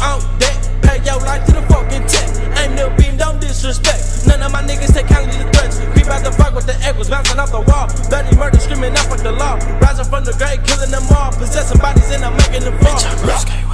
on deck. Pay your life to the fucking tech. Ain't no being, don't disrespect. None of my niggas take kindly to threats. Creep out the fuck with the echoes, bouncing off the wall. Bloody murder, screaming out fuck the law. Rising from the grave, killing them all. Possessing bodies and I'm making them fall. Bitch, I'm.